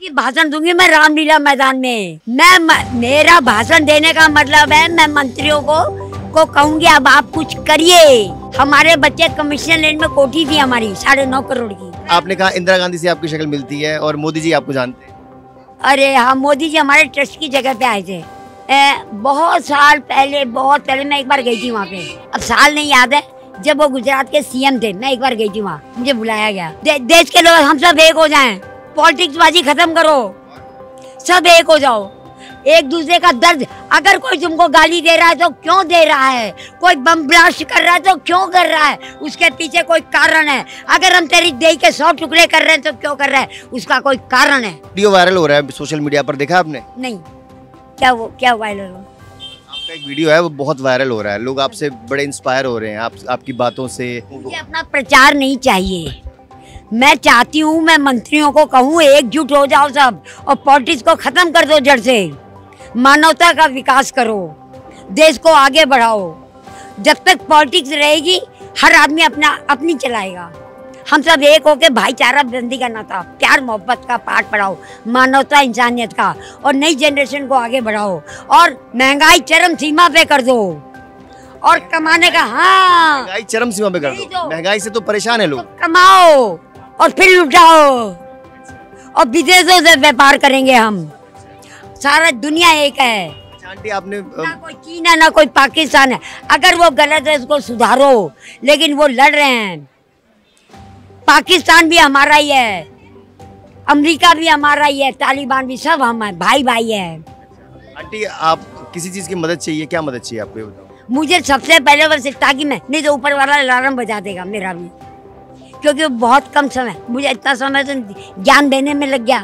की भाषण दूँगी मैं रामलीला मैदान में। मैं म, मेरा भाषण देने का मतलब है मैं मंत्रियों को को कहूँगी अब आप कुछ करिए। हमारे बच्चे कमीशन लेन में कोठी थी हमारी साढ़े नौ करोड़ की। आपने कहा इंदिरा गांधी से आपकी शक्ल मिलती है और मोदी जी आपको जानते हैं। अरे हाँ मोदी जी हमारे ट्रस्ट की जगह पे आए थे। ए, बहुत साल पहले बहुत पहले मैं एक बार गई थी वहाँ पे। अब साल नहीं याद है जब वो गुजरात के सीएम थे मैं एक बार गई थी वहाँ मुझे बुलाया गया। दे, देश के लोग हम सब एक हो जाएँ। पॉलिटिक्स बाजी खत्म करो। सब एक हो जाओ। एक दूसरे का दर्द अगर कोई तुमको गाली दे रहा है तो क्यों दे रहा है? कोई बम ब्लास्ट कर रहा है तो क्यों कर रहा है? उसके पीछे कोई कारण है। अगर हम तेरी देह के सौ टुकड़े कर रहे हैं तो क्यों कर रहे हैं? उसका कोई कारण है। वीडियो वायरल हो रहा है सोशल मीडिया पर देखा आपने? नहीं। क्या वो क्या वायरल हो? आपका एक वीडियो है वो बहुत वायरल हो रहा है। लोग आपसे बड़े इंस्पायर हो रहे हैं आप आपकी बातों से। अपना प्रचार नहीं चाहिए। मैं चाहती हूँ मैं मंत्रियों को कहूँ एकजुट हो जाओ सब और पॉलिटिक्स को खत्म कर दो जड़ से। मानवता का विकास करो देश को आगे बढ़ाओ। जब तक पॉलिटिक्स रहेगी हर आदमी अपना अपनी चलाएगा। हम सब एक होके भाईचारा बंदी का नाता प्यार मोहब्बत का पाठ पढ़ाओ मानवता इंसानियत का और नई जनरेशन को आगे बढ़ाओ और महँगाई चरम सीमा पे कर दो और कमाने का हाँ। महँगाई चरम सीमा पे कर दो। तो। महँगाई से तो परेशान है लोग। तो लोग कमाओ। और फिर लुटाओ और विदेशों से व्यापार करेंगे हम। सारा दुनिया एक है। आंटी आपने ना कोई चीन है ना कोई पाकिस्तान है। अगर वो गलत है उसको सुधारो। लेकिन वो लड़ रहे हैं। पाकिस्तान भी हमारा ही है। अमेरिका भी हमारा ही है। तालिबान भी सब हम भाई भाई है। आंटी आप किसी चीज़ की मदद चाहिए? क्या मदद चाहिए आपको? मुझे सबसे पहले बस ताकि मैं नहीं तो ऊपर वाला अलार्म बजा देगा मेरा भी। क्योंकि बहुत कम समय मुझे इतना समय तो ज्ञान देने में लग गया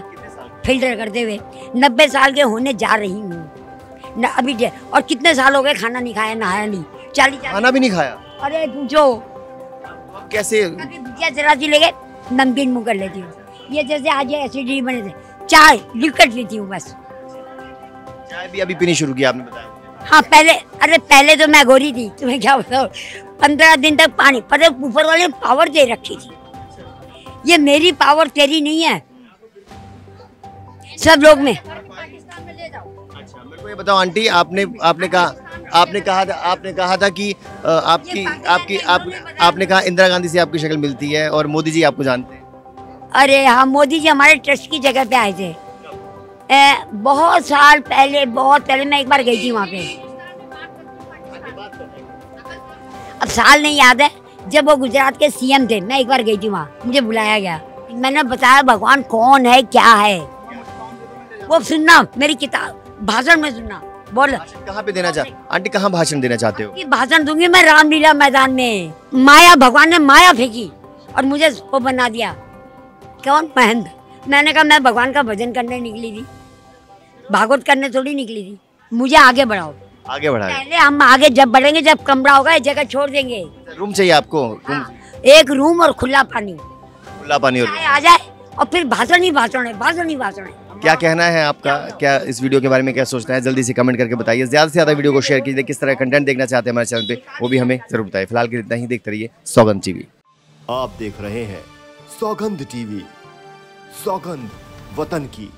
फ़िल्टर करते हुए। नब्बे साल के होने जा रही हूँ। न अभी और कितने साल हो गए खाना नहीं खाया नहाया नहीं। चालीस खाना भी नहीं खाया? अरे पूछो। कैसे? जरा सी लेके नमकीन मुँह कर लेती हूँ। ये जैसे आज एसिडिटी बने थे। चाय लिक्विड लेती हूँ बस। चाय भी अभी पीनी शुरू किया आपने बताया। हाँ पहले अरे पहले तो मैं गोरी थी तुम्हें क्या बताओ पंद्रह दिन तक पानी पर ऊपर वाले ने पावर दे रखी थी। ये मेरी पावर तेरी नहीं है। सब लोग में। अच्छा मेरे को ये बताओ आंटी आपने आपने कहा आपने कहा था आपने कहा था कि आपकी आपकी आप आपने कहा इंदिरा गांधी से आपकी शक्ल मिलती है और मोदी जी आपको जानते हैं। अरे हाँ मोदी जी हमारे ट्रस्ट की जगह पे आए थे। ए, बहुत साल पहले बहुत पहले मैं एक बार गई थी वहाँ पे। अब साल नहीं याद है जब वो गुजरात के सीएम थे मैं एक बार गई थी वहाँ मुझे बुलाया गया। मैंने बताया भगवान कौन है क्या है? वो सुनना मेरी किताब भाषण में सुनना बोल। कहाँ पे देना चाहते आंटी कहाँ भाषण देना चाहते हो? भाषण दूँगी मैं रामलीला मैदान में। माया भगवान ने माया फेंकी और मुझे वो बना दिया। कौन? महेंद्र। मैंने कहा मैं भगवान का भजन करने निकली थी। भागवत करने थोड़ी निकली थी। मुझे आगे बढ़ाओ। आगे बढ़ाए पहले हम आगे जब बढ़ेंगे जब कमरा होगा ये जगह छोड़ देंगे। रूम चाहिए आपको? रूम हाँ, एक रूम और खुला पानी। खुला पानी और आ जाए और फिर भाषण ही भाषण है भाषण ही भाषण है। क्या कहना है आपका? क्या? इस वीडियो के बारे में क्या सोचना है? जल्दी से कमेंट करके बताइए। ज़्यादा से ज़्यादा वीडियो को शेयर कीजिए। किस तरह कंटेंट देखना चाहते हैं हमारे चैनल पे वो भी हमें ज़रूर बताइए। फ़िलहाल के इतना ही देखते रहिए सौगंध टीवी आप देख रहे हैं सौगंध टीवी सौगंध वतन की।